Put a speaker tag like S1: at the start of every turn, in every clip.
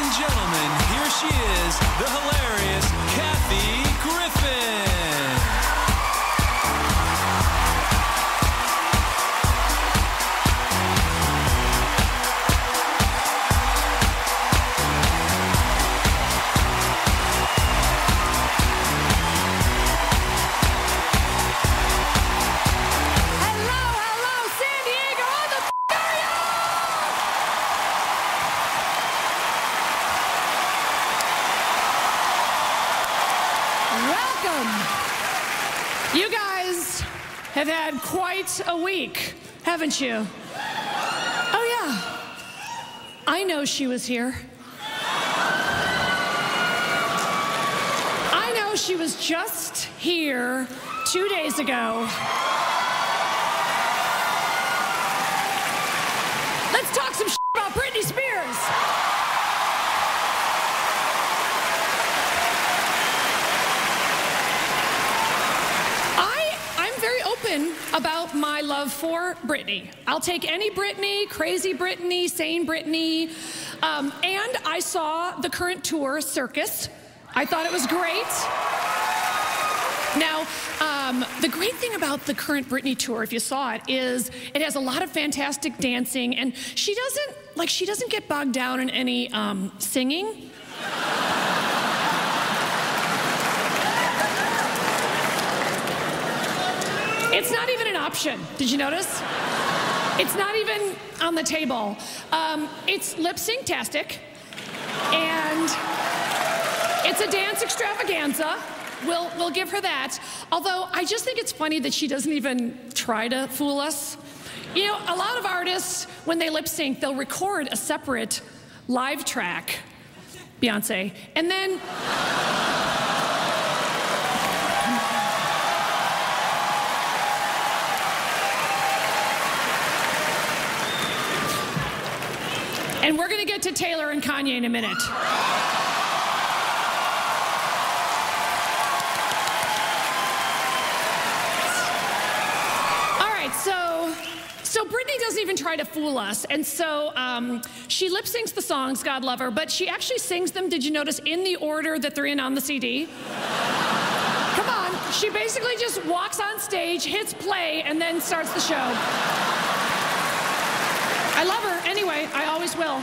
S1: and gentlemen, here she is, the hilarious
S2: week, haven't you? Oh, yeah. I know she was here. I know she was just here two days ago. Let's talk some shit about Britney Spears. I I'm very open about my love for Britney. I'll take any Britney, crazy Britney, sane Britney, um, and I saw the current tour, Circus. I thought it was great. Now, um, the great thing about the current Britney tour, if you saw it, is it has a lot of fantastic dancing, and she doesn't like she doesn't get bogged down in any um, singing. It's not even option. Did you notice? It's not even on the table. Um, it's lip sync tastic, and it's a dance extravaganza. We'll, we'll give her that. Although I just think it's funny that she doesn't even try to fool us. You know, a lot of artists, when they lip sync, they'll record a separate live track, Beyonce, and then. And we're gonna get to Taylor and Kanye in a minute. All right, so so Britney doesn't even try to fool us, and so um, she lip syncs the songs, God love her, but she actually sings them. Did you notice in the order that they're in on the CD? Come on, she basically just walks on stage, hits play, and then starts the show. I love her anyway. I always will.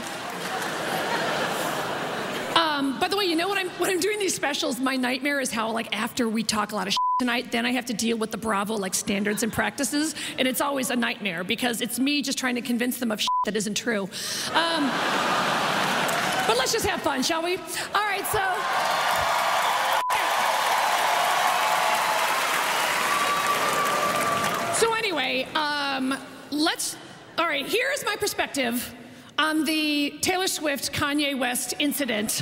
S2: Um, by the way, you know what I'm when I'm doing these specials, my nightmare is how like after we talk a lot of shit tonight, then I have to deal with the Bravo like standards and practices, and it's always a nightmare because it's me just trying to convince them of shit that isn't true. Um, but let's just have fun, shall we? All right, so. So anyway, um, let's. All right, here's my perspective on the Taylor Swift Kanye West incident,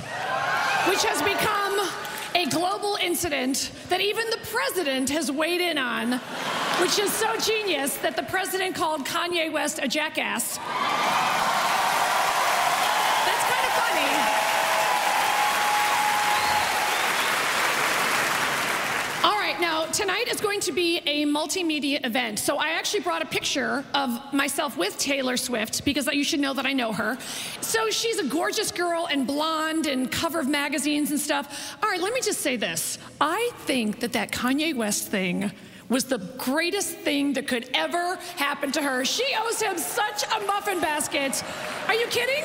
S2: which has become a global incident that even the president has weighed in on, which is so genius that the president called Kanye West a jackass. That's kind of funny. All right, now tonight is going to be a multimedia event. So I actually brought a picture of myself with Taylor Swift because you should know that I know her. So she's a gorgeous girl and blonde and cover of magazines and stuff. All right, let me just say this. I think that that Kanye West thing was the greatest thing that could ever happen to her. She owes him such a muffin basket. Are you kidding?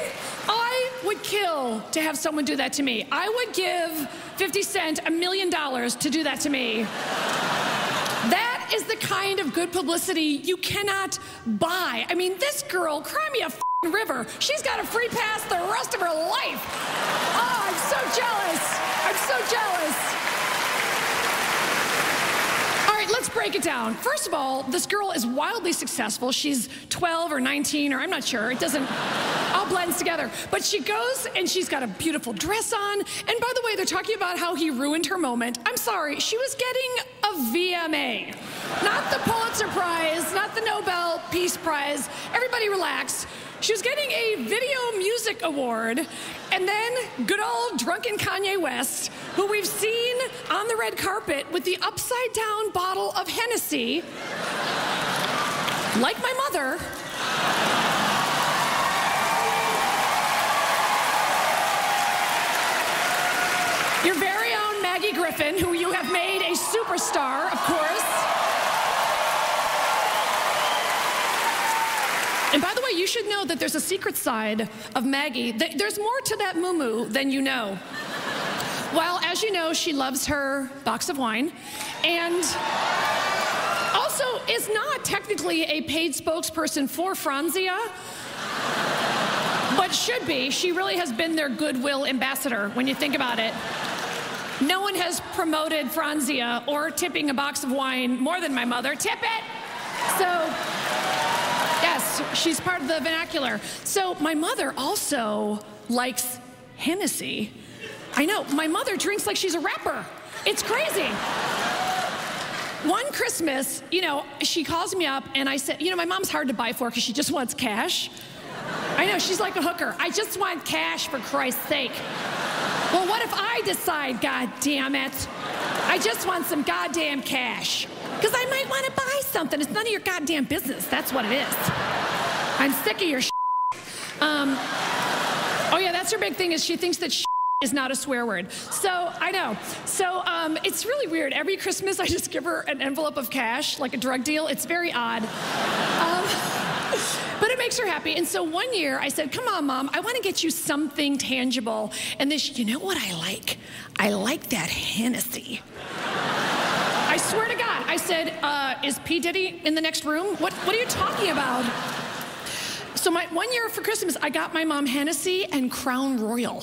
S2: I would kill to have someone do that to me. I would give 50 Cent a million dollars to do that to me. That is the kind of good publicity you cannot buy. I mean, this girl, cry me a river. She's got a free pass the rest of her life. Oh, I'm so jealous. I'm so jealous. All right, let's break it down. First of all, this girl is wildly successful. She's 12 or 19, or I'm not sure. It doesn't, blends together. But she goes and she's got a beautiful dress on. And by the way, they're talking about how he ruined her moment. I'm sorry, she was getting a VMA, not the Pulitzer Prize, not the Nobel Peace Prize. Everybody relax. She was getting a Video Music Award, and then good old drunken Kanye West, who we've seen on the red carpet with the upside down bottle of Hennessy, like my mother. Maggie Griffin, who you have made a superstar, of course. And by the way, you should know that there's a secret side of Maggie. There's more to that moo than you know. Well, as you know, she loves her box of wine and also is not technically a paid spokesperson for Franzia, but should be. She really has been their goodwill ambassador when you think about it. No one has promoted Franzia or tipping a box of wine more than my mother. Tip it! So, yes, she's part of the vernacular. So, my mother also likes Hennessy. I know, my mother drinks like she's a rapper. It's crazy. One Christmas, you know, she calls me up and I said, you know, my mom's hard to buy for because she just wants cash. I know, she's like a hooker. I just want cash for Christ's sake. Well, what if I decide, God damn it? I just want some goddamn cash. Because I might want to buy something. It's none of your goddamn business. That's what it is. I'm sick of your um, oh, yeah, that's her big thing is she thinks that is not a swear word. So I know. So um, it's really weird. Every Christmas, I just give her an envelope of cash, like a drug deal. It's very odd. Um, but it makes her happy. And so one year I said, Come on, mom, I want to get you something tangible. And this, you know what I like? I like that Hennessy. I swear to God, I said, uh, Is P. Diddy in the next room? What, what are you talking about? So my one year for Christmas, I got my mom Hennessy and Crown Royal.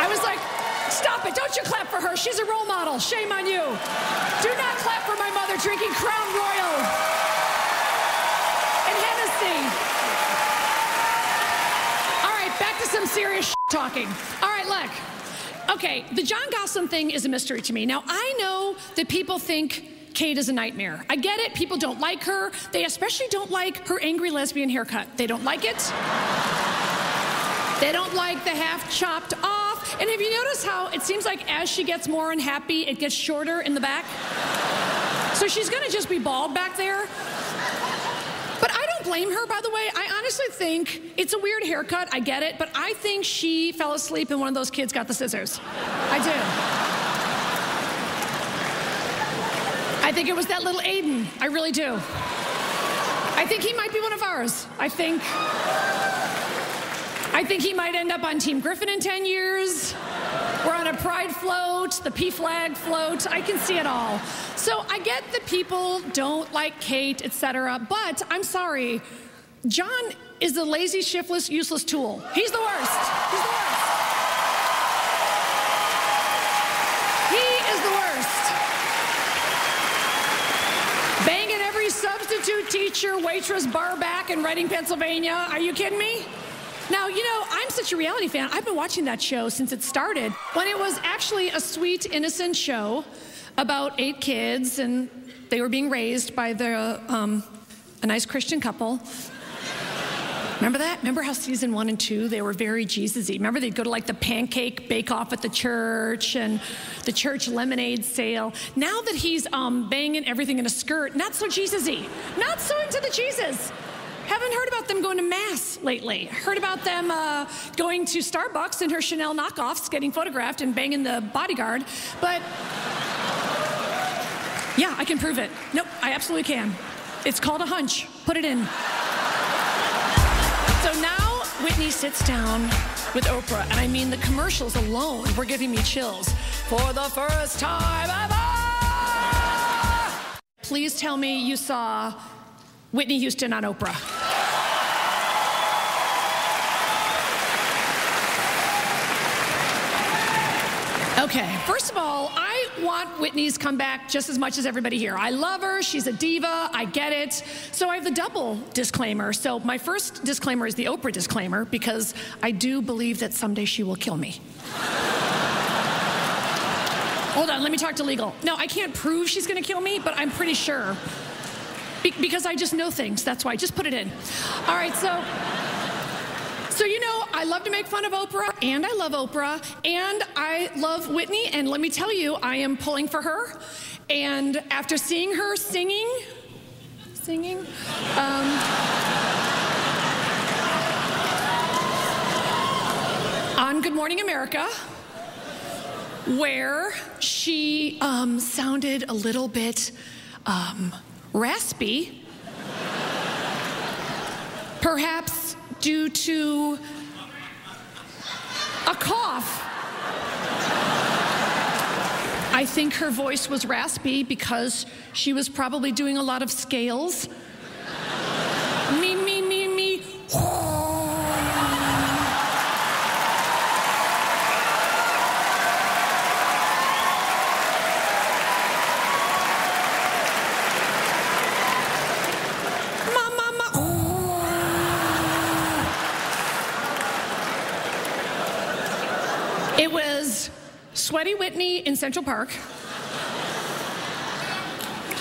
S2: I was like, stop it, don't you clap for her. She's a role model. Shame on you. Do not clap for my mother drinking Crown Royal and Hennessy. All right, back to some serious talking. All right, look. Okay, the Jon Gosselin thing is a mystery to me. Now, I know that people think Kate is a nightmare. I get it. People don't like her. They especially don't like her angry lesbian haircut. They don't like it. They don't like the half chopped off. And have you noticed how it seems like as she gets more unhappy, it gets shorter in the back? So she's gonna just be bald back there. But I don't blame her, by the way. I honestly think it's a weird haircut. I get it. But I think she fell asleep and one of those kids got the scissors. I do. I think it was that little Aaden. I really do. I think he might be one of ours. I think. I think he might end up on Team Griffin in 10 years. We're on a pride float, the PFLAG float. I can see it all. So I get that people don't like Kate, etc. But I'm sorry, Jon is a lazy, shiftless, useless tool. He's the worst. He's the worst. He is the worst. Banging every waitress, bar back in Reading, Pennsylvania. Are you kidding me? Now, you know, I'm such a reality fan. I've been watching that show since it started, when it was actually a sweet, innocent show about eight kids, and they were being raised by the, um, a nice Christian couple. Remember that? Remember how season one and two they were very Jesus-y? Remember they'd go to like the pancake bake-off at the church and the church lemonade sale. Now that he's um, banging everything in a skirt, not so Jesus-y, not so into the Jesus. Haven't heard about them going to Mass lately. Heard about them uh, going to Starbucks in her Chanel knockoffs, getting photographed and banging the bodyguard. But yeah, I can prove it. Nope, I absolutely can. It's called a hunch. Put it in. So now Whitney sits down with Oprah, and I mean the commercials alone were giving me chills. For the first time ever! Please tell me you saw Whitney Houston on Oprah. Okay, first of all, I want Whitney's comeback just as much as everybody here. I love her, she's a diva, I get it. So I have the double disclaimer. So my first disclaimer is the Oprah disclaimer because I do believe that someday she will kill me. Hold on, let me talk to legal. No, I can't prove she's gonna kill me, but I'm pretty sure. Be- because I just know things. That's why. I just put it in. All right, so. So, you know, I love to make fun of Oprah, and I love Oprah, and I love Whitney, and let me tell you, I am pulling for her. And after seeing her singing, singing, um, on Good Morning America, where she um, sounded a little bit um, raspy, perhaps due to a cough. I think her voice was raspy because she was probably doing a lot of scales. me, me, me, me. Whitney in Central Park.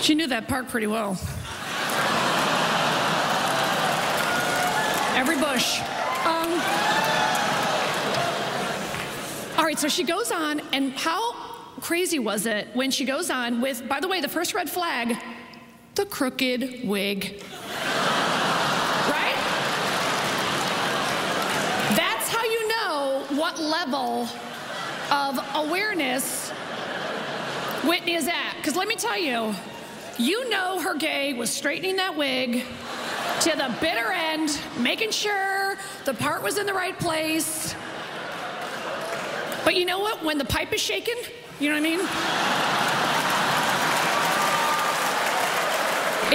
S2: She knew that park pretty well. Every bush. Um, all right, so she goes on, and how crazy was it when she goes on with, by the way, the first red flag, the crooked wig. right? That's how you know what level of awareness Whitney is at. Because let me tell you, you know her gay was straightening that wig to the bitter end, making sure the part was in the right place. But you know what? When the pipe is shaking, you know what I mean?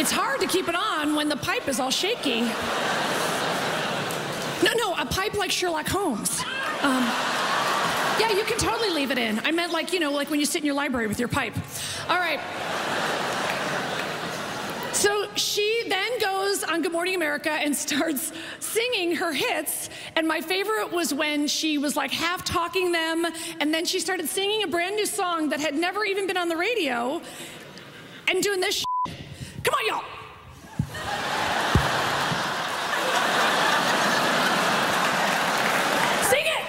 S2: It's hard to keep it on when the pipe is all shaky. No, no, a pipe like Sherlock Holmes. Um, yeah, you can totally leave it in. I meant like, you know, like when you sit in your library with your pipe. All right. So she then goes on Good Morning America and starts singing her hits. And my favorite was when she was like half talking them, and then she started singing a brand new song that had never even been on the radio and doing this. Shit. Come on, y'all. Sing it.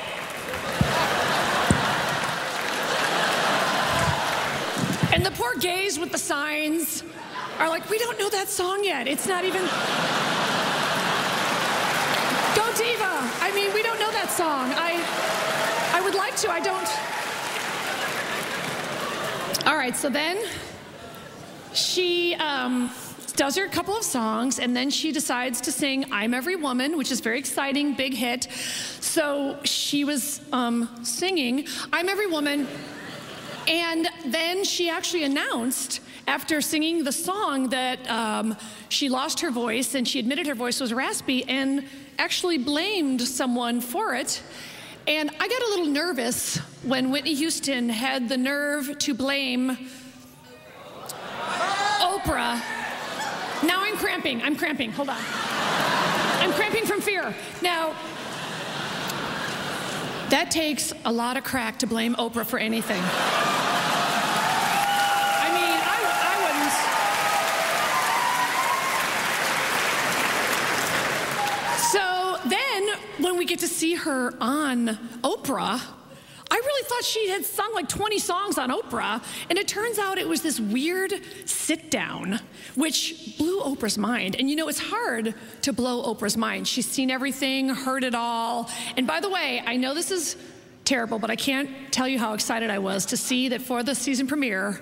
S2: And the poor gays with the signs are like, we don't know that song yet. It's not even. Go Diva. I mean, we don't know that song. I, I would like to. I don't. All right. So then, she um, does her couple of songs, and then she decides to sing "I'm Every Woman," which is very exciting, big hit. So she was um, singing "I'm Every Woman." And then she actually announced, after singing the song, that um, she lost her voice and she admitted her voice was raspy and actually blamed someone for it. And I got a little nervous when Whitney Houston had the nerve to blame Oprah. Now I'm cramping. I'm cramping. Hold on. I'm cramping from fear. Now, that takes a lot of crack to blame Oprah for anything. I mean, I, I wouldn't. So then, when we get to see her on Oprah, I really thought she had sung like 20 songs on Oprah, and it turns out it was this weird sit down, which blew Oprah's mind. And you know, it's hard to blow Oprah's mind. She's seen everything, heard it all. And by the way, I know this is terrible, but I can't tell you how excited I was to see that for the season premiere,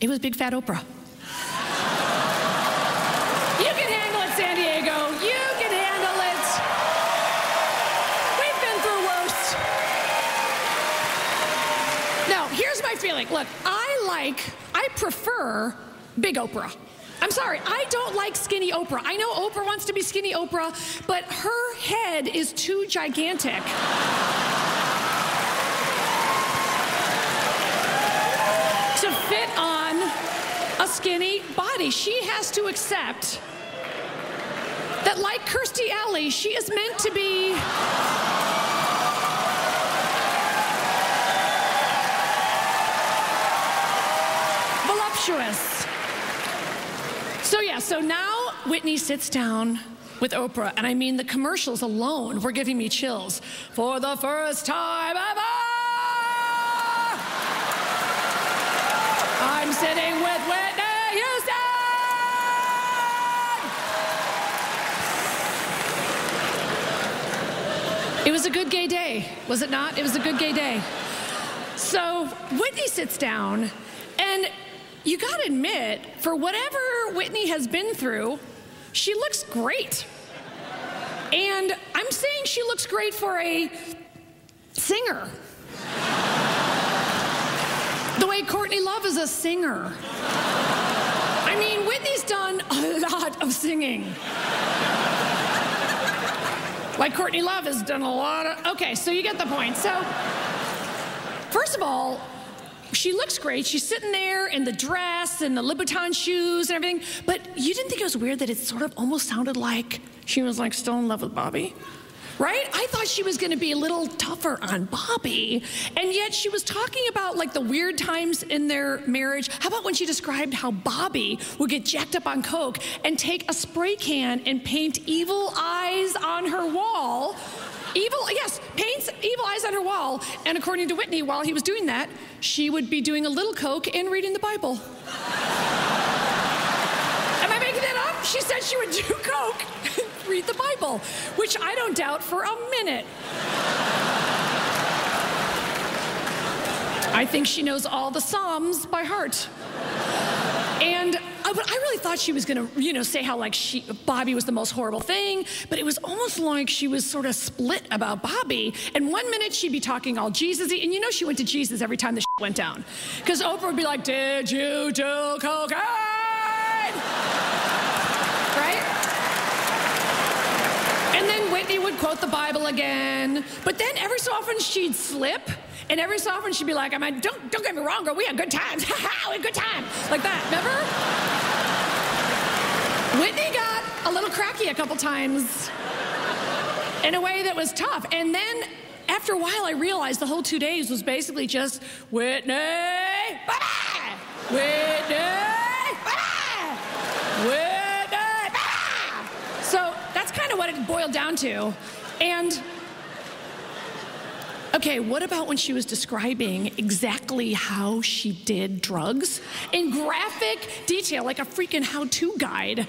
S2: it was Big Fat Oprah. you can handle it, San Diego. You can handle it. We've been through worse. Now, here's my feeling. Look, I like, I prefer Big Oprah. I'm sorry, I don't like skinny Oprah. I know Oprah wants to be skinny Oprah, but her head is too gigantic. to fit on a skinny body. She has to accept that, like Kirstie Alley, she is meant to be. So, yeah, so now Whitney sits down with Oprah, and I mean, the commercials alone were giving me chills. For the first time ever, I'm sitting with Whitney Houston. It was a good gay day, was it not? It was a good gay day. So Whitney sits down, and you gotta admit, for whatever Whitney has been through, she looks great. And I'm saying she looks great for a singer. The way Courtney Love is a singer. I mean, Whitney's done a lot of singing. Like Courtney Love has done a lot of. Okay, so you get the point. So, first of all, she looks great. She's sitting there in the dress and the Louboutin shoes and everything. But you didn't think it was weird that it sort of almost sounded like she was like still in love with Bobby? Right? I thought she was going to be a little tougher on Bobby. And yet she was talking about like the weird times in their marriage. How about when she described how Bobby would get jacked up on Coke and take a spray can and paint evil eyes on her wall? Evil, yes, paints evil eyes on her wall. And according to Whitney, while he was doing that, she would be doing a little Coke and reading the Bible. Am I making that up? She said she would do Coke read the Bible, which I don't doubt for a minute. I think she knows all the Psalms by heart. And I, but I really thought she was gonna, you know, say how like she, Bobby was the most horrible thing, but it was almost like she was sort of split about Bobby. And one minute she'd be talking all Jesus-y, and you know she went to Jesus every time the went down. Because Oprah would be like, did you do cocaine? Right? And then Whitney would quote the Bible again. But then every so often she'd slip. And every so often she'd be like, I mean, don't, don't get me wrong, girl, we had good times. Ha ha, we had good times. Like that, remember? Whitney got a little cracky a couple times in a way that was tough. And then after a while, I realized the whole two days was basically just Whitney, bye Whitney, bye Whitney, bye So that's kind of what it boiled down to. And Okay, what about when she was describing exactly how she did drugs in graphic detail, like a freaking how to guide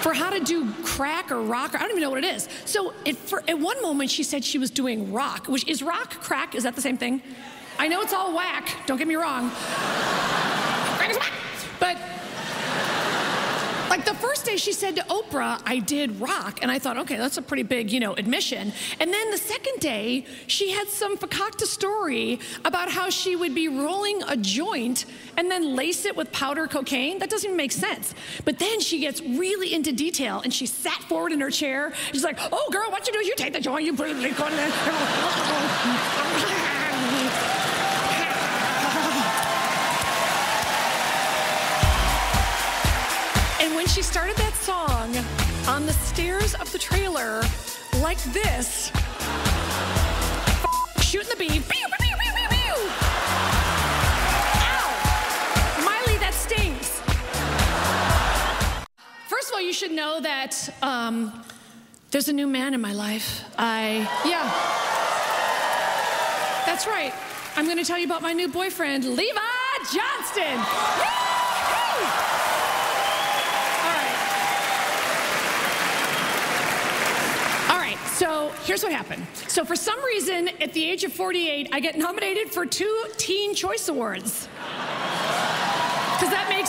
S2: for how to do crack or rock? Or, I don't even know what it is. So, it, for, at one moment, she said she was doing rock, which is rock, crack, is that the same thing? I know it's all whack, don't get me wrong. but day she said to Oprah, I did rock. And I thought, okay, that's a pretty big, you know, admission. And then the second day, she had some fakakta story about how she would be rolling a joint and then lace it with powder cocaine. That doesn't even make sense. But then she gets really into detail and she sat forward in her chair. She's like, oh, girl, what you do is you take the joint, you put it in there. And when she started that song on the stairs of the trailer, like this, shooting the beat, pew, pew, pew. Ow! Miley, that stings. First of all, you should know that um, there's a new man in my life. I, yeah. That's right. I'm going to tell you about my new boyfriend, Levi Johnston. So here's what happened. So for some reason, at the age of 48, I get nominated for two Teen Choice Awards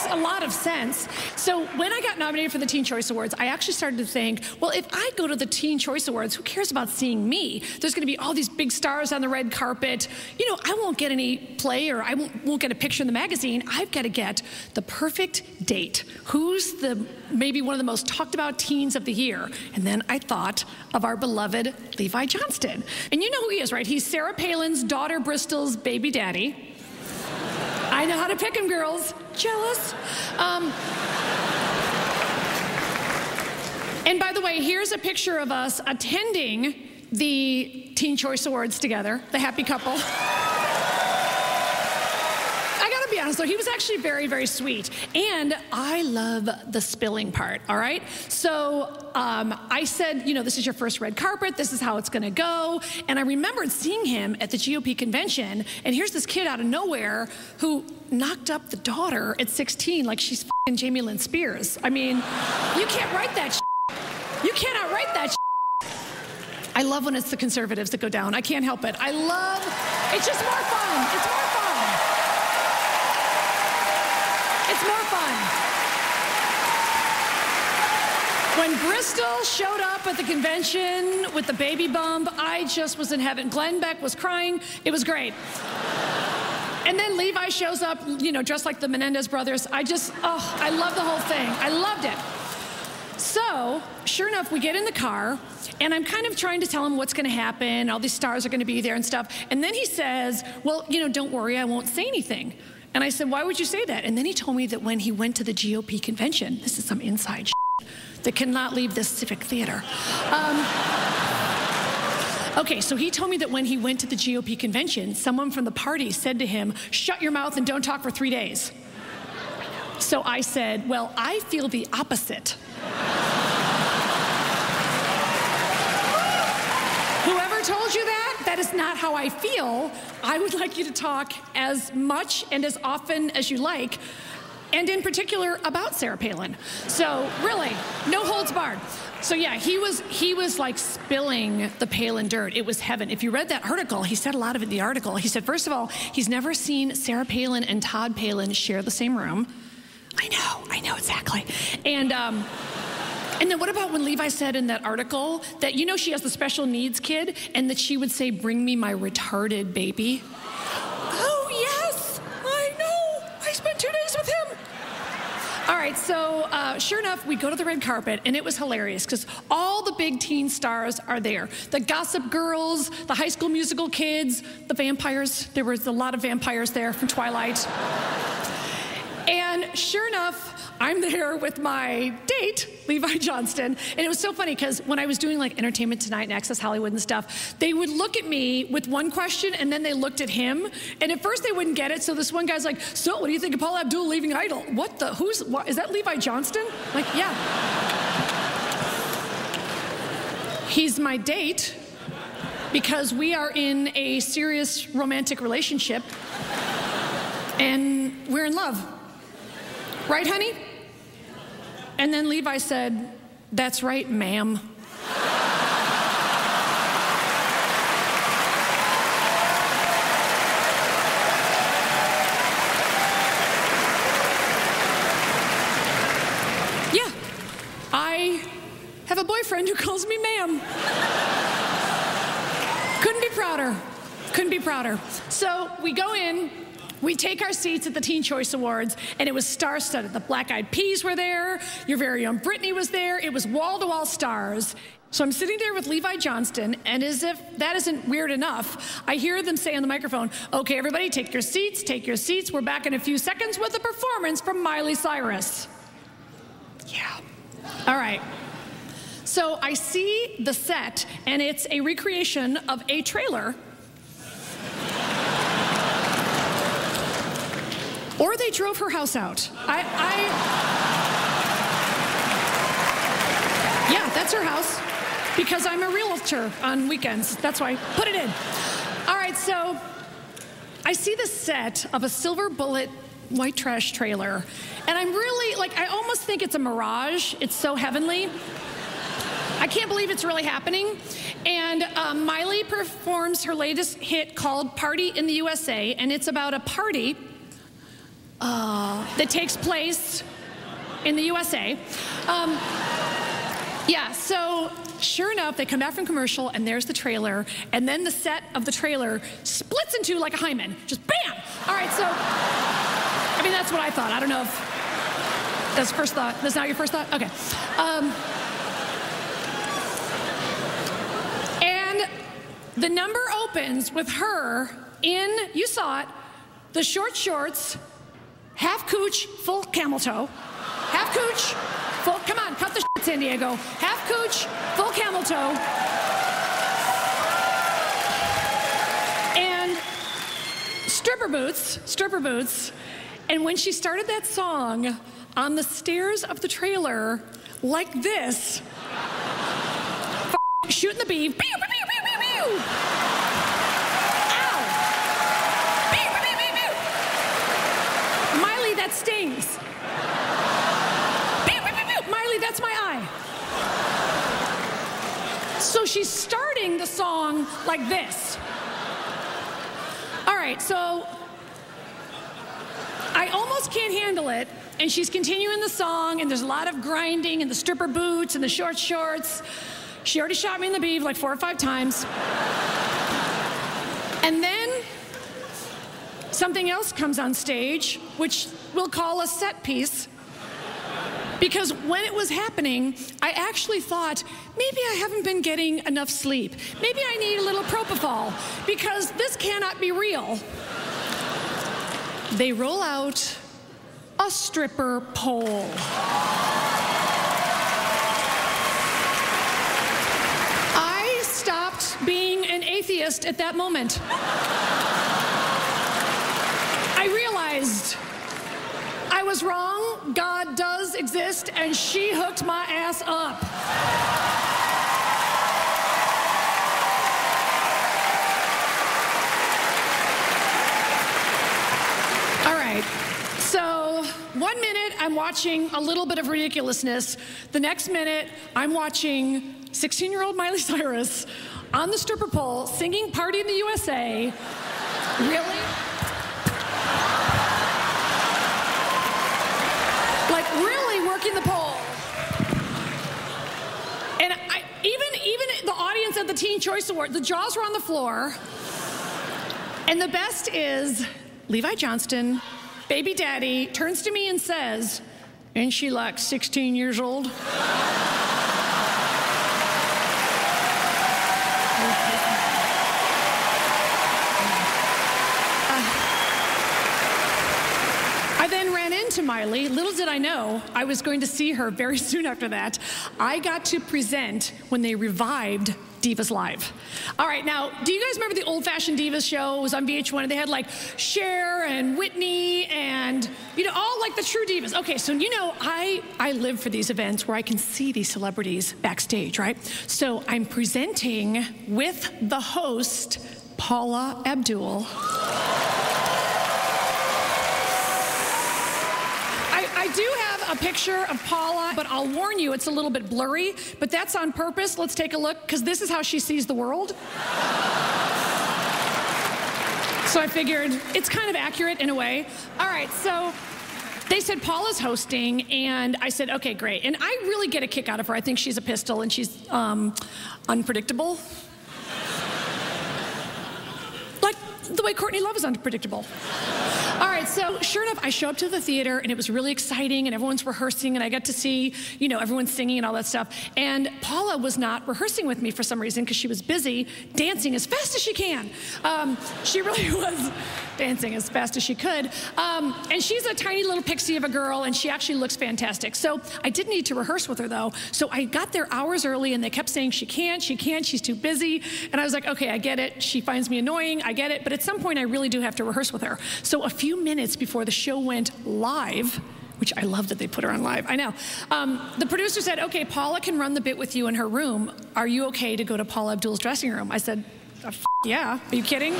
S2: a lot of sense. So when I got nominated for the Teen Choice Awards, I actually started to think, well, if I go to the Teen Choice Awards, who cares about seeing me? There's going to be all these big stars on the red carpet. You know, I won't get any play or I won't, won't get a picture in the magazine. I've got to get the perfect date. Who's the maybe one of the most talked about teens of the year? And then I thought of our beloved Levi Johnston. And you know who he is, right? He's Sarah Palin's daughter Bristol's baby daddy. I know how to pick him, girls. Jealous? Um, and by the way, here's a picture of us attending the Teen Choice Awards together, the happy couple be honest though, he was actually very, very sweet. And I love the spilling part, all right? So um, I said, you know, this is your first red carpet, this is how it's gonna go. And I remembered seeing him at the GOP convention, and here's this kid out of nowhere who knocked up the daughter at 16 like she's Jamie Lynn Spears. I mean, you can't write that You cannot write that I love when it's the conservatives that go down. I can't help it. I love, it's just more fun. It's more fun. When Bristol showed up at the convention with the baby bump, I just was in heaven. Glenn Beck was crying. It was great. And then Levi shows up, you know, dressed like the Menendez brothers. I just, oh, I love the whole thing. I loved it. So, sure enough, we get in the car, and I'm kind of trying to tell him what's going to happen. All these stars are going to be there and stuff. And then he says, Well, you know, don't worry, I won't say anything. And I said, Why would you say that? And then he told me that when he went to the GOP convention, this is some inside that cannot leave this civic theater. Um, okay, so he told me that when he went to the GOP convention, someone from the party said to him, Shut your mouth and don't talk for three days. So I said, Well, I feel the opposite. Whoever told you that, that is not how I feel. I would like you to talk as much and as often as you like and in particular about Sarah Palin. So really, no holds barred. So yeah, he was he was like spilling the Palin dirt. It was heaven. If you read that article, he said a lot of it in the article. He said, first of all, he's never seen Sarah Palin and Todd Palin share the same room. I know, I know exactly. And um, and then what about when Levi said in that article that you know she has the special needs kid and that she would say, "Bring me my retarded baby." All right, so uh, sure enough, we go to the red carpet, and it was hilarious because all the big teen stars are there. The Gossip Girls, the High School Musical kids, the vampires. There was a lot of vampires there from Twilight. And sure enough, I'm there with my date, Levi Johnston. And it was so funny because when I was doing like Entertainment Tonight and Access Hollywood and stuff, they would look at me with one question and then they looked at him. And at first they wouldn't get it. So this one guy's like, So what do you think of Paula Abdul leaving Idol? What the? Who's, what, is that Levi Johnston? like, yeah. He's my date because we are in a serious romantic relationship and we're in love. Right, honey? And then Levi said, That's right, ma'am. yeah, I have a boyfriend who calls me ma'am. Couldn't be prouder. Couldn't be prouder. So we go in, we take our seats at the Teen Choice Awards, and it was star studded. The Black Eyed Peas were there, your very own Britney was there. It was wall to wall stars. So I'm sitting there with Levi Johnston, and as if that isn't weird enough, I hear them say on the microphone, Okay, everybody, take your seats, take your seats. We're back in a few seconds with a performance from Miley Cyrus. Yeah. All right. So I see the set, and it's a recreation of a trailer Or they drove her house out. I, I yeah, that's her house because I'm a realtor on weekends. That's why. Put it in. All right, so I see the set of a silver bullet white trash trailer, and I'm really like, I almost think it's a mirage. It's so heavenly. I can't believe it's really happening. And um, Miley performs her latest hit called Party in the USA, and it's about a party uh, that takes place in the USA. Um, yeah, so sure enough, they come back from commercial and there's the trailer, and then the set of the trailer splits into like a hymen. Just bam! All right, so, I mean, that's what I thought. I don't know if that's first thought. That's not your first thought? Okay. Um, and the number opens with her in, you saw it, the short shorts, half cooch, full camel toe. Half cooch, full, come on, cut the shit, San Diego. Half cooch, full camel toe. And stripper boots, stripper boots. And when she started that song on the stairs of the trailer, like this, shooting the beef, pew, pew, pew, pew, pew, pew. stings. Miley, that's my eye. So she's starting the song like this. All right, so I almost can't handle it and she's continuing the song, and there's a lot of grinding, and the stripper boots, and the short shorts. She already shot me in the beeve like four or five times. and then something else comes on stage, which we'll call a set piece. Because when it was happening, I actually thought, maybe I haven't been getting enough sleep. Maybe I need a little propofol, because this cannot be real. They roll out a stripper pole. I stopped being an atheist at that moment. I realized was wrong. God does exist, and she hooked my ass up. All right. So, one minute I'm watching a little bit of ridiculousness. The next minute I'm watching 16 year old Miley Cyrus on the stripper pole singing Party in the USA. Really? like really working the pole. And I, even even the audience the Teen Choice Award, the jaws were on the floor. And the best is Levi Johnston, baby daddy, turns to me and says, "Ain't she like 16 years old?" I then ran into Miley. Little did I know I was going to see her very soon after that. I got to present when they revived Divas Live. All right, now, do you guys remember the old fashioned Divas show? It was on VH1, and they had like Cher and Whitney and, you know, all like the true divas. Okay, so you know, I, I live for these events where I can see these celebrities backstage, right? So I'm presenting with the host, Paula Abdul. I, I do have a picture of Paula, but I'll warn you, it's a little bit blurry, but that's on purpose. Let's take a look, because this is how she sees the world. so I figured it's kind of accurate in a way. All right, so they said Paula's hosting, and I said, okay, great. And I really get a kick out of her. I think she's a pistol and she's um, unpredictable. like the way Courtney Love is unpredictable. So sure enough, I show up to the theater and it was really exciting and everyone's rehearsing and I got to see, you know, everyone singing and all that stuff. And Paula was not rehearsing with me for some reason because she was busy dancing as fast as she can. Um, she really was dancing as fast as she could. Um, and she's a tiny little pixie of a girl and she actually looks fantastic. So I did need to rehearse with her though. So I got there hours early and they kept saying she can't, she can't, she's too busy. And I was like, okay, I get it. She finds me annoying, I get it. But at some point, I really do have to rehearse with her. So a few minutes before the show went live, which I love that they put her on live. I know. Um, the producer said, okay, Paula can run the bit with you in her room. Are you okay to go to Paula Abdul's dressing room? I said, uh, yeah. Are you kidding?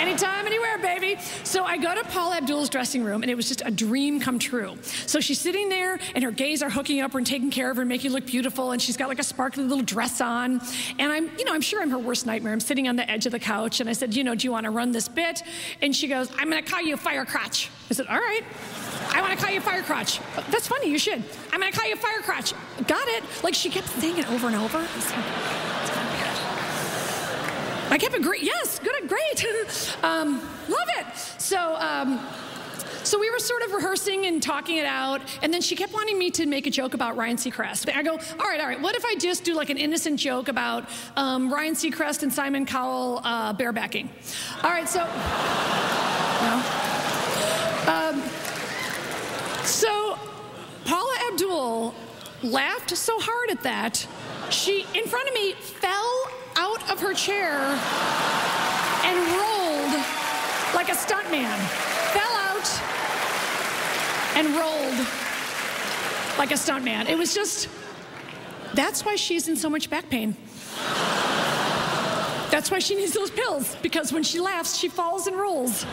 S2: Anytime, anywhere, baby. So I go to Paula Abdul's dressing room, and it was just a dream come true. So she's sitting there, and her gays are hooking up and taking care of her and making her look beautiful, and she's got like a sparkly little dress on. And I'm, you know, I'm sure I'm her worst nightmare. I'm sitting on the edge of the couch, and I said, you know, do you want to run this bit? And she goes, I'm going to call you Fire Crotch. I said, all right. I want to call you Fire Crotch. That's funny, you should. I'm going to call you Fire Crotch. Got it. Like she kept saying it over and over. It's like, it's gonna be good. I kept agreeing. Yes, good, great. um, love it. So, um, so we were sort of rehearsing and talking it out, and then she kept wanting me to make a joke about Ryan Seacrest. I go, all right, all right. What if I just do like an innocent joke about um, Ryan Seacrest and Simon Cowell uh, barebacking? All right, so. No. Um, so Paula Abdul laughed so hard at that, she, in front of me, fell out of her chair and rolled like a stuntman. Fell out and rolled like a stuntman. It was just, that's why she's in so much back pain. That's why she needs those pills, because when she laughs, she falls and rolls.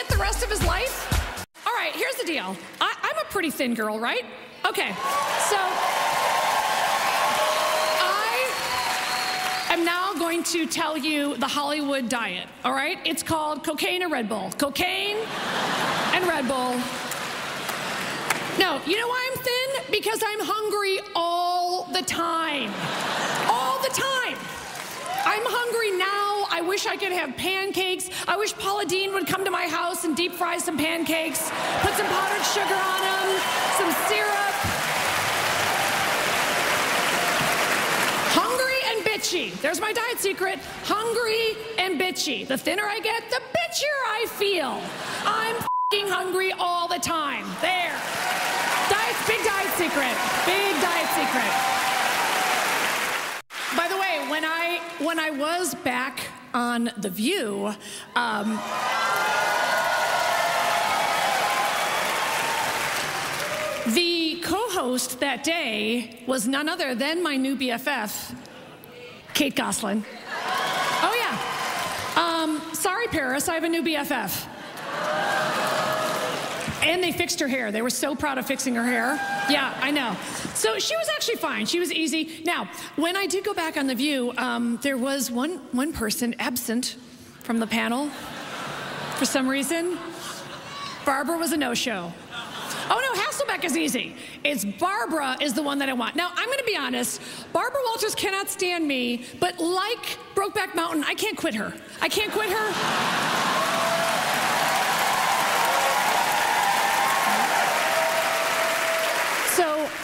S2: Blanket the rest of his life. All right, here's the deal. I, I'm a pretty thin girl, right? Okay, so I am now going to tell you the Hollywood diet, all right? It's called cocaine and Red Bull. Cocaine and Red Bull. No, you know why I'm thin? Because I'm hungry all the time. All the time. I'm hungry now. I wish I could have pancakes. I wish Paula Deen would come to my house and deep fry some pancakes, put some powdered sugar on them, some syrup. Hungry and bitchy. There's my diet secret. Hungry and bitchy. The thinner I get, the bitchier I feel. I'm hungry all the time. There. Diet's big diet secret. Big diet secret. By the way, when I when I was back on The View, um, the co-host that day was none other than my new BFF, Kate Gosselin. Oh yeah. Um, sorry, Paris, I have a new BFF. And they fixed her hair. They were so proud of fixing her hair. Yeah, I know. So she was actually fine. She was easy. Now, when I did go back on The View, um, there was one, one person absent from the panel for some reason. Barbara was a no show. Oh no, Hasselbeck is easy. It's Barbara is the one that I want. Now, I'm gonna be honest, Barbara Walters cannot stand me, but like Brokeback Mountain, I can't quit her. I can't quit her.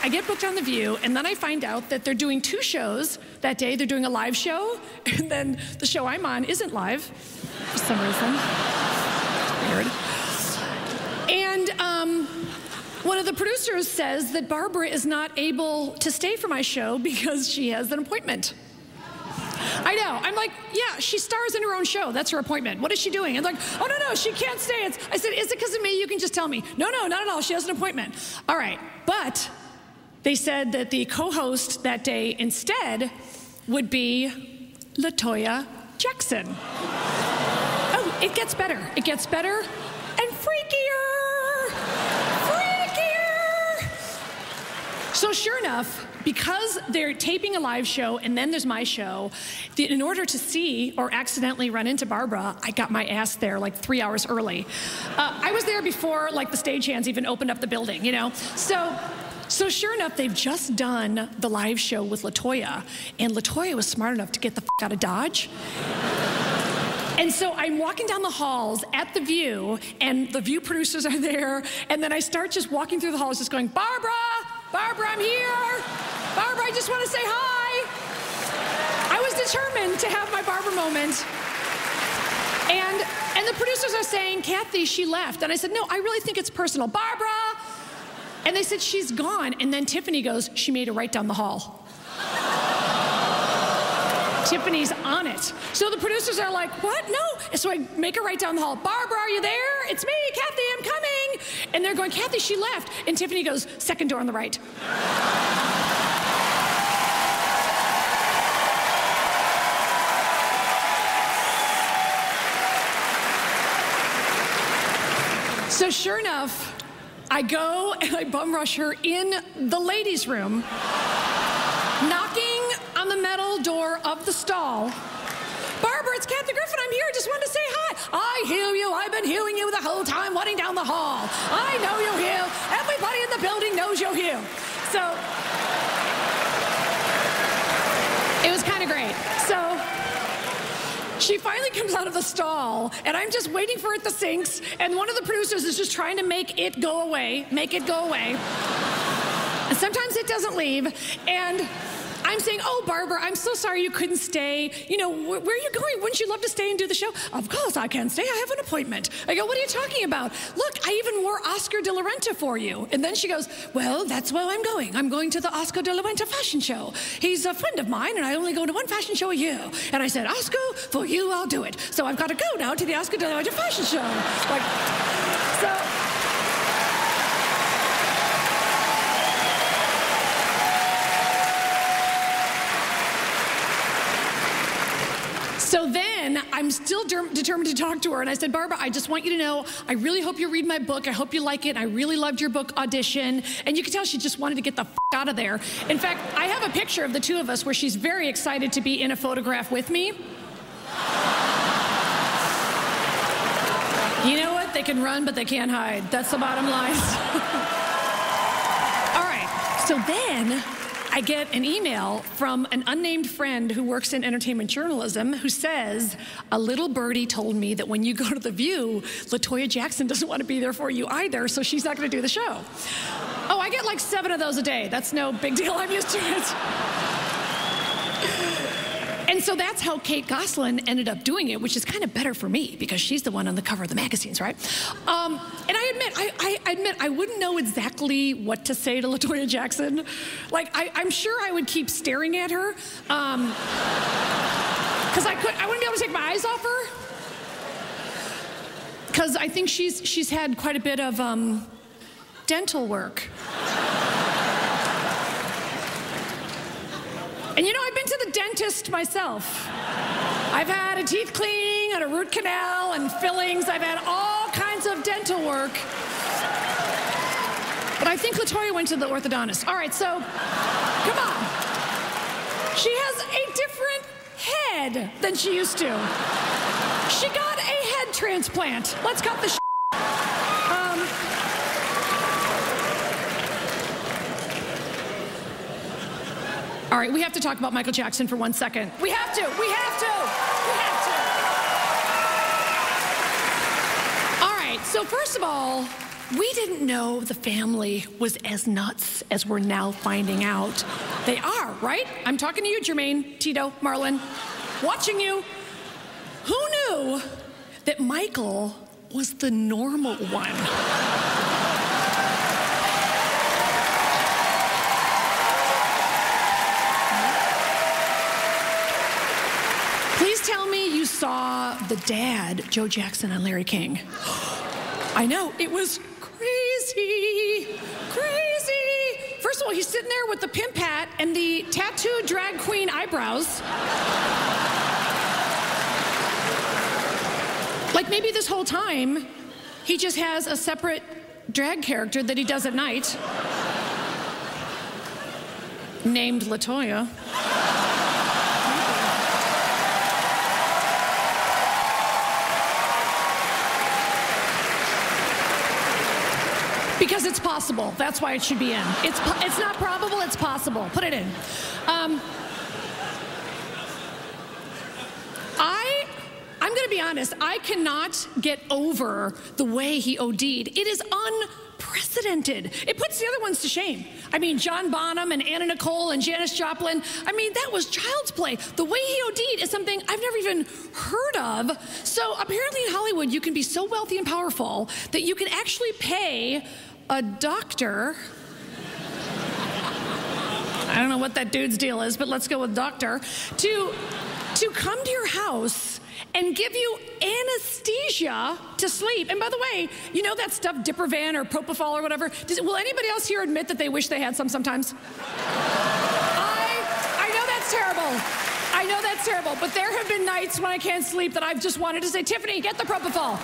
S2: I get booked on The View, and then I find out that they're doing two shows that day. They're doing a live show, and then the show I'm on isn't live for some reason. Weird. And um, one of the producers says that Barbara is not able to stay for my show because she has an appointment. I know. I'm like, yeah, she stars in her own show. That's her appointment. What is she doing? And like, oh no, no, she can't stay. It's, I said, is it because of me? You can just tell me. No, no, not at all. She has an appointment. All right. But they said that the co-host that day instead would be Latoya Jackson. Oh, it gets better. It gets better and freakier. Freakier. So sure enough, because they're taping a live show and then there's my show, the, in order to see or accidentally run into Barbara, I got my ass there like three hours early. Uh, I was there before like the stagehands even opened up the building, you know? So, so sure enough, they've just done the live show with Latoya, and Latoya was smart enough to get the f- out of Dodge. And so I'm walking down the halls at the View, and the View producers are there, and then I start just walking through the halls, just going, Barbara, Barbara, I'm here. Barbara, I just want to say hi. I was determined to have my Barbara moment. And, and the producers are saying, Kathy, she left. And I said, no, I really think it's personal. Barbara! And they said, she's gone. And then Tiffany goes, she made it right down the hall. Tiffany's on it. So the producers are like, what? No. So I make her right down the hall. Barbara, are you there? It's me, Kathy, I'm coming. And they're going, Kathy, she left. And Tiffany goes, second door on the right. So sure enough, I go and I bum rush her in the ladies' room, knocking on the metal door of the stall. Barbara, it's Kathy Griffin. I'm here. I just wanted to say hi. I hear you. I've been hearing you the whole time, running down the hall. I know you're here. Everybody in the building knows you're here. So it was kind of great. So she finally comes out of the stall, and I'm just waiting for it to sinks, and one of the producers is just trying to make it go away, make it go away. And sometimes it doesn't leave, and I'm saying, Oh, Barbara, I'm so sorry you couldn't stay. You know, wh- where are you going? Wouldn't you love to stay and do the show? Of course I can stay. I have an appointment. I go, What are you talking about? Look, I even wore Oscar de la Renta for you. And then she goes, Well, that's where I'm going. I'm going to the Oscar de la Renta fashion show. He's a friend of mine, and I only go to one fashion show a year. And I said, Oscar, for you, I'll do it. So I've got to go now to the Oscar de la Renta fashion show. Like, so. So then I'm still determined to talk to her. And I said, Barbara, I just want you to know, I really hope you read my book. I hope you like it. I really loved your book audition. And you could tell she just wanted to get the f- out of there. In fact, I have a picture of the two of us where she's very excited to be in a photograph with me. You know what? They can run, but they can't hide. That's the bottom line. All right. So then I get an email from an unnamed friend who works in entertainment journalism who says, A little birdie told me that when you go to The View, Latoya Jackson doesn't want to be there for you either, so she's not going to do the show. Oh, I get like seven of those a day. That's no big deal. I'm used to it. And so that's how Kate Gosselin ended up doing it, which is kind of better for me because she's the one on the cover of the magazines, right? Um, and I admit, I, I, admit, I wouldn't know exactly what to say to Latoya Jackson. Like, I, am sure I would keep staring at her because um, I could, I wouldn't be able to take my eyes off her. Because I think she's she's had quite a bit of um, dental work. And you know, I've been to the dentist myself. I've had a teeth cleaning and a root canal and fillings. I've had all kinds of dental work. But I think Latoya went to the orthodontist. All right, so come on. She has a different head than she used to. She got a head transplant. Let's cut the All right, we have to talk about Michael Jackson for one second. We have to. We have to. We have to. All right, so first of all, we didn't know the family was as nuts as we're now finding out. They are, right? I'm talking to you, Jermaine, Tito, Marlon, watching you. Who knew that Michael was the normal one? Saw the dad, Joe Jackson, on Larry King. I know, it was crazy, crazy. First of all, he's sitting there with the pimp hat and the tattooed drag queen eyebrows. like maybe this whole time, he just has a separate drag character that he does at night named Latoya. Because it's possible. That's why it should be in. It's, it's not probable, it's possible. Put it in. Um, I, I'm going to be honest, I cannot get over the way he OD'd. It is unprecedented. It puts the other ones to shame. I mean, John Bonham and Anna Nicole and Janis Joplin, I mean, that was child's play. The way he OD'd is something I've never even heard of. So apparently in Hollywood, you can be so wealthy and powerful that you can actually pay a doctor. I don't know what that dude's deal is, but let's go with doctor. To, to come to your house and give you anesthesia to sleep. And by the way, you know that stuff, Diprivan or Propofol or whatever? Does, will anybody else here admit that they wish they had some sometimes? I, I know that's terrible. I know that's terrible, but there have been nights when I can't sleep that I've just wanted to say, Tiffany, get the Propofol.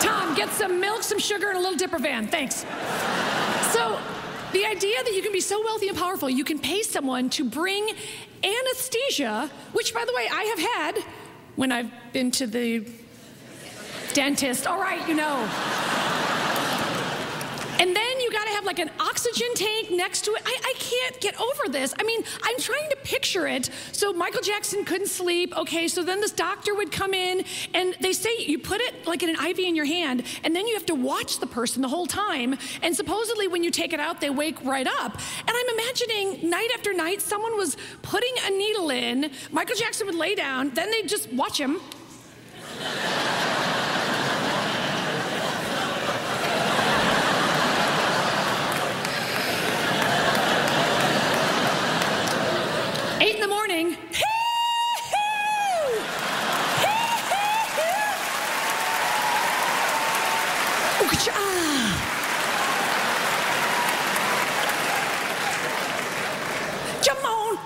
S2: Tom, get some milk, some sugar, and a little Diprivan. Thanks. So, the idea that you can be so wealthy and powerful, you can pay someone to bring anesthesia, which, by the way, I have had when I've been to the dentist. All right, you know. And then you got to have like an oxygen tank next to it. I, I can't get over this. I mean, I'm trying to picture it. So Michael Jackson couldn't sleep. Okay, so then this doctor would come in and they say you put it like in an IV in your hand, and then you have to watch the person the whole time. And supposedly when you take it out, they wake right up. And I'm imagining night after night, someone was putting a needle in. Michael Jackson would lay down, then they'd just watch him. Morning. Jump on.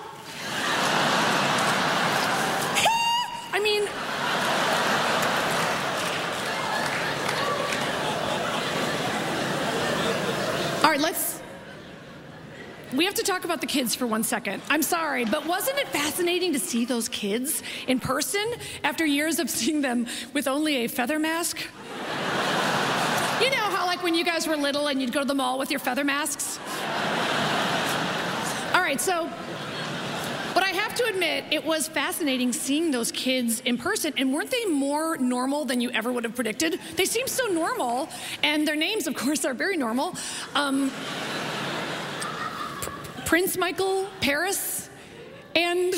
S2: I mean, All right, let's. We have to talk about the kids for one second. I'm sorry, but wasn't it fascinating to see those kids in person after years of seeing them with only a feather mask? You know how, like, when you guys were little and you'd go to the mall with your feather masks? All right, so, but I have to admit, it was fascinating seeing those kids in person. And weren't they more normal than you ever would have predicted? They seem so normal, and their names, of course, are very normal. Um, Prince Michael, Paris, and.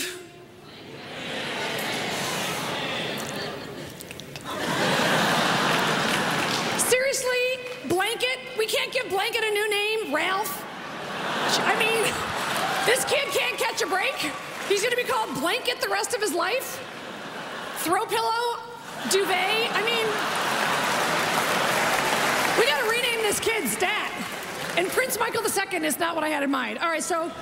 S2: Seriously, Blanket? We can't give Blanket a new name, Ralph? I mean, this kid can't catch a break. He's gonna be called Blanket the rest of his life? Throw pillow? Duvet? I mean, we gotta rename this kid's Stat. And Prince Michael II is not what I had in mind. All right, so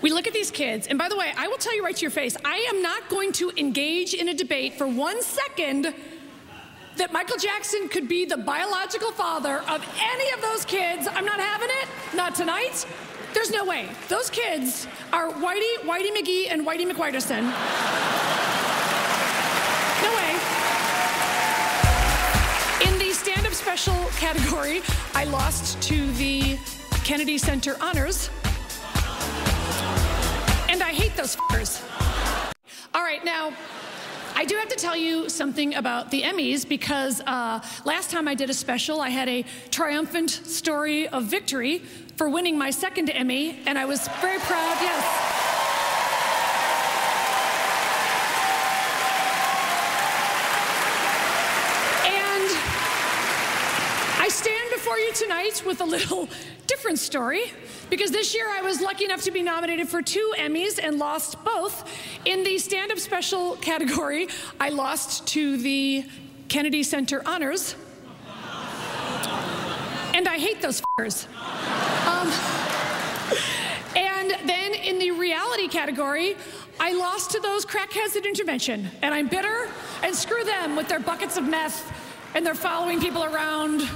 S2: we look at these kids, and by the way, I will tell you right to your face, I am not going to engage in a debate for one second that Michael Jackson could be the biological father of any of those kids. I'm not having it, not tonight. There's no way. Those kids are Whitey, Whitey McGee, and Whitey McWhiterson. Special category, I lost to the Kennedy Center Honors. And I hate those f***ers. All right, now. I do have to tell you something about the Emmys because uh, last time I did a special, I had a triumphant story of victory for winning my second Emmy, and I was very proud, yes. And I stand tonight with a little different story because this year I was lucky enough to be nominated for two Emmys and lost both. In the stand up special category, I lost to the Kennedy Center Honors. And I hate those f***ers. Um, and then in the reality category, I lost to those crackheads at intervention. And I'm bitter, and screw them with their buckets of meth and they're following people around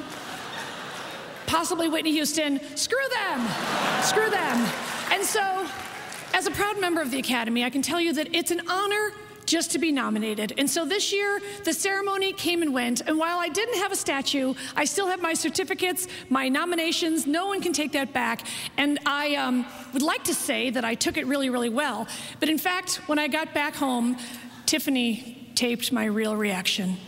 S2: possibly Whitney Houston. Screw them. Screw them. And so, as a proud member of the Academy, I can tell you that it's an honor just to be nominated. And so this year, the ceremony came and went. And while I didn't have a statue, I still have my certificates, my nominations. No one can take that back. And I um, would like to say that I took it really, really well. But in fact, when I got back home, Tiffany taped my real reaction.